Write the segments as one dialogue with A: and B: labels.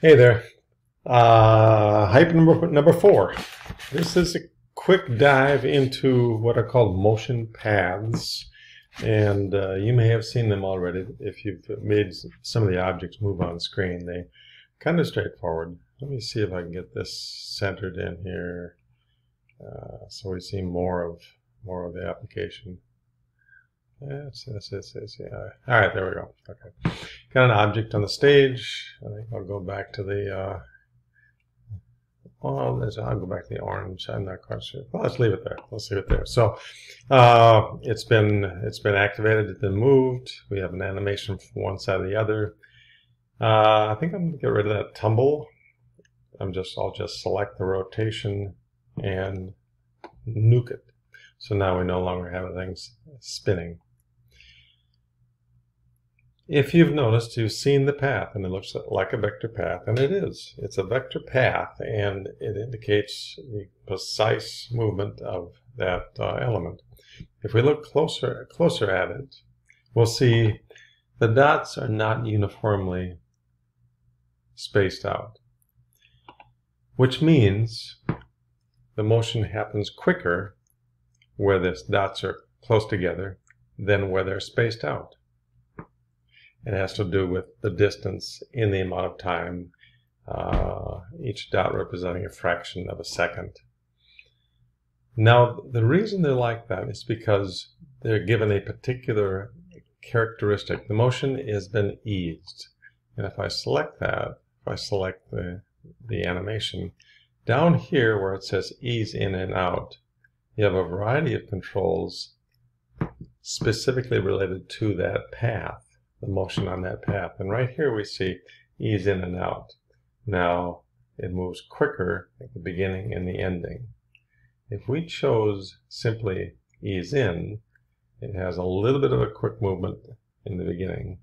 A: Hey there. Uh, hype number number four. This is a quick dive into what are called motion paths, and uh, you may have seen them already if you've made some of the objects move on screen. They kind of straightforward. Let me see if I can get this centered in here, uh, so we see more of more of the application. Yes, yes, yes, yes, yeah. All right, there we go. Okay. Got an object on the stage. I think I'll go back to the, uh, well, I'll go back to the orange. I'm not quite sure. Well, let's leave it there. Let's leave it there. So, uh, it's been, it's been activated. It's been moved. We have an animation from one side to the other. Uh, I think I'm going to get rid of that tumble. I'm just, I'll just select the rotation and nuke it. So now we no longer have things spinning. If you've noticed, you've seen the path, and it looks like a vector path, and it is. It's a vector path, and it indicates the precise movement of that uh, element. If we look closer, closer at it, we'll see the dots are not uniformly spaced out, which means the motion happens quicker where the dots are close together than where they're spaced out. It has to do with the distance in the amount of time, uh, each dot representing a fraction of a second. Now, the reason they're like that is because they're given a particular characteristic. The motion has been eased. And if I select that, if I select the, the animation, down here where it says ease in and out, you have a variety of controls specifically related to that path the motion on that path. And right here we see ease in and out. Now it moves quicker at the beginning and the ending. If we chose simply ease in, it has a little bit of a quick movement in the beginning.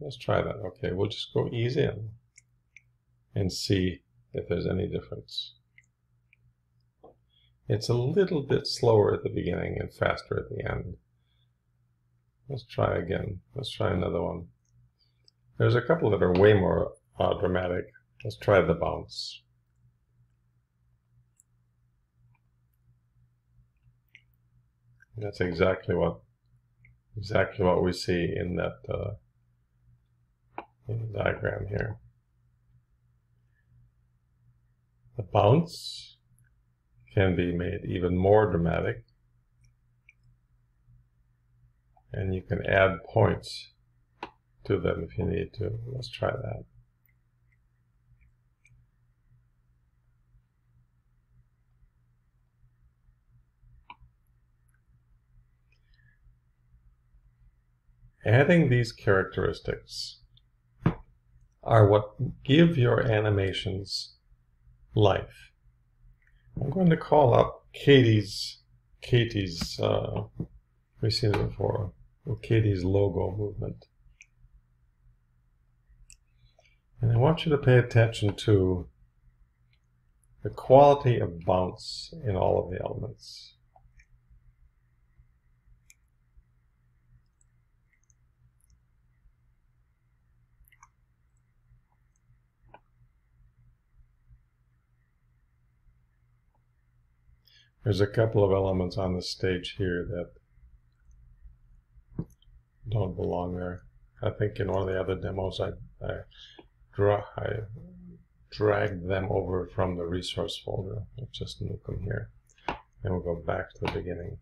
A: Let's try that. Okay, we'll just go ease in and see if there's any difference. It's a little bit slower at the beginning and faster at the end. Let's try again. Let's try another one. There's a couple that are way more uh, dramatic. Let's try the bounce. That's exactly what exactly what we see in that uh, in the diagram here. The bounce can be made even more dramatic and you can add points to them if you need to. Let's try that. Adding these characteristics are what give your animations life. I'm going to call up Katie's Katie's uh, we've seen it before. Katie's logo movement. And I want you to pay attention to the quality of bounce in all of the elements. There's a couple of elements on the stage here that don't belong there. I think in one of the other demos I, I, draw, I dragged them over from the resource folder. Let's just nuke them here. And we'll go back to the beginning.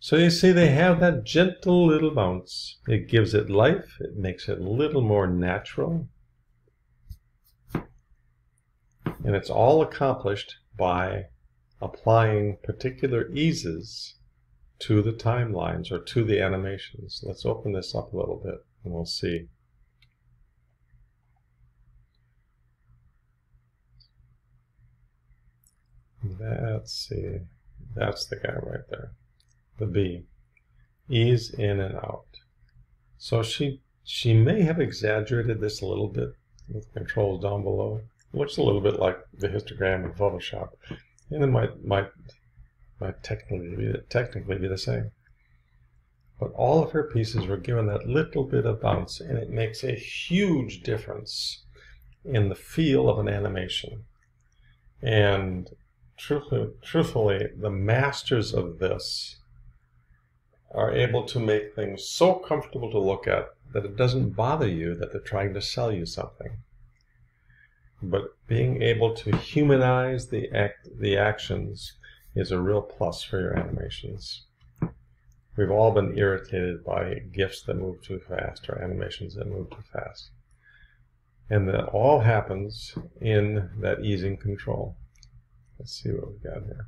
A: So you see they have that gentle little bounce. It gives it life. It makes it a little more natural. And it's all accomplished by applying particular eases to the timelines or to the animations. Let's open this up a little bit and we'll see. Let's see. That's the guy right there. The B. Ease in and out. So she she may have exaggerated this a little bit with controls down below. looks a little bit like the histogram in Photoshop. And it might might might technically be, technically be the same. but all of her pieces were given that little bit of bounce, and it makes a huge difference in the feel of an animation. And truthfully, truthfully, the masters of this are able to make things so comfortable to look at that it doesn't bother you that they're trying to sell you something. But being able to humanize the act, the actions is a real plus for your animations. We've all been irritated by GIFs that move too fast or animations that move too fast. And that all happens in that easing control. Let's see what we've got here.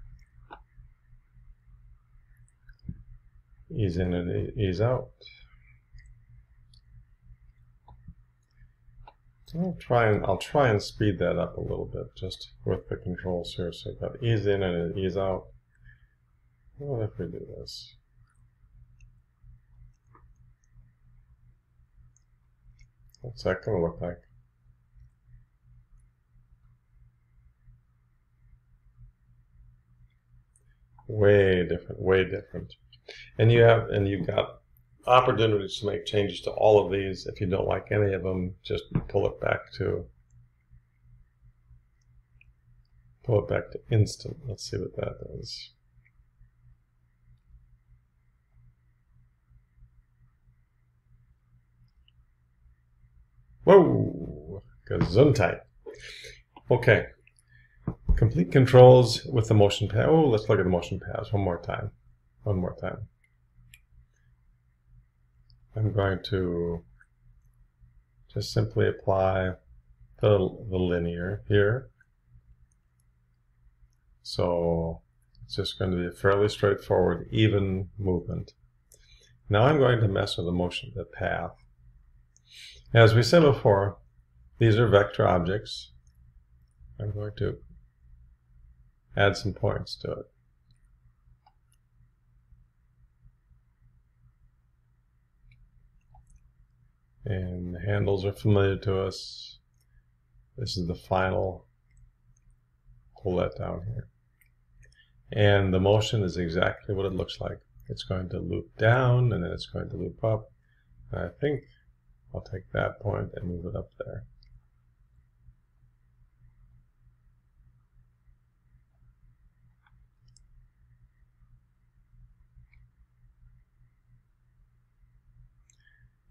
A: Ease in and ease out. I'll try and I'll try and speed that up a little bit just with the controls here. So I've got ease in and ease out. What if we do this? What's that to look like? Way different, way different. And you have, and you've got opportunities to make changes to all of these. If you don't like any of them, just pull it back to, pull it back to instant. Let's see what that does. Whoa, gesundheit. Okay, complete controls with the motion path. Oh, let's look at the motion paths one more time. One more time. I'm going to just simply apply the, the linear here. So it's just going to be a fairly straightforward, even movement. Now I'm going to mess with the motion, of the path. As we said before, these are vector objects. I'm going to add some points to it. And handles are familiar to us. This is the final. Pull that down here. And the motion is exactly what it looks like. It's going to loop down and then it's going to loop up. And I think I'll take that point and move it up there.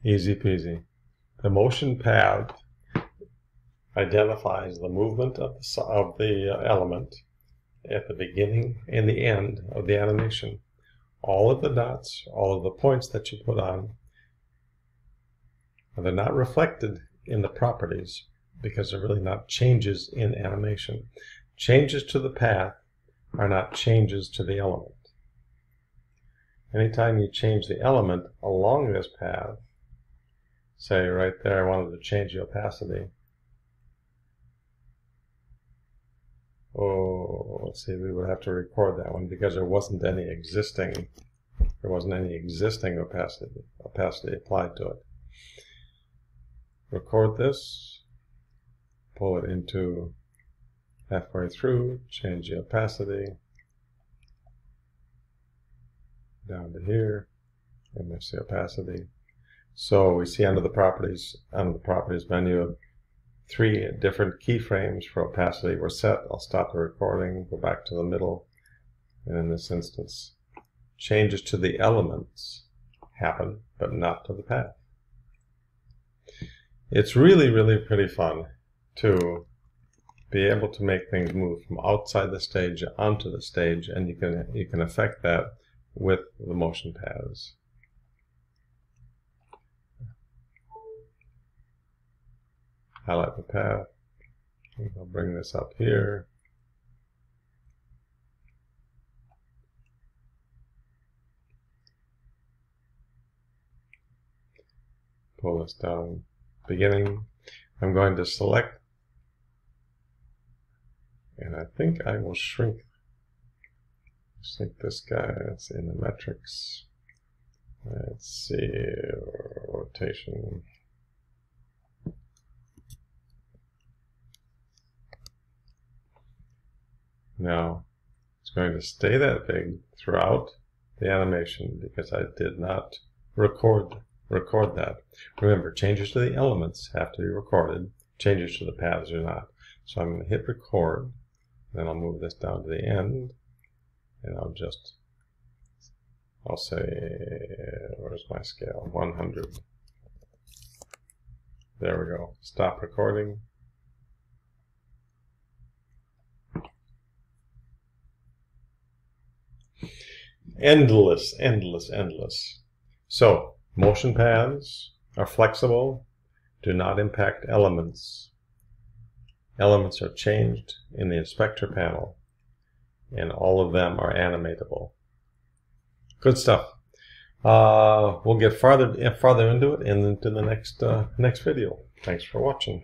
A: Easy peasy. The motion path identifies the movement of the, of the element at the beginning and the end of the animation. All of the dots, all of the points that you put on they're not reflected in the properties because they're really not changes in animation. Changes to the path are not changes to the element. Anytime you change the element along this path, say right there I wanted to change the opacity. Oh, let's see, we would have to record that one because there wasn't any existing, there wasn't any existing opacity, opacity applied to it record this, pull it into halfway through, change the opacity down to here, and there's the opacity. So we see under the properties, under the properties menu, three different keyframes for opacity were set. I'll stop the recording, go back to the middle, and in this instance, changes to the elements happen, but not to the path it's really, really pretty fun to be able to make things move from outside the stage onto the stage, and you can you can affect that with the motion paths. Highlight the path. I'll bring this up here. Pull this down beginning. I'm going to select, and I think I will shrink, shrink this guy. It's in the metrics. Let's see, rotation. Now, it's going to stay that big throughout the animation because I did not record record that. Remember, changes to the elements have to be recorded. Changes to the paths are not. So I'm going to hit record. Then I'll move this down to the end. And I'll just, I'll say, where's my scale? 100. There we go. Stop recording. Endless, endless, endless. So, motion paths are flexible, do not impact elements. Elements are changed in the inspector panel, and all of them are animatable. Good stuff. Uh, we'll get farther farther into it and into the next uh, next video. Thanks for watching.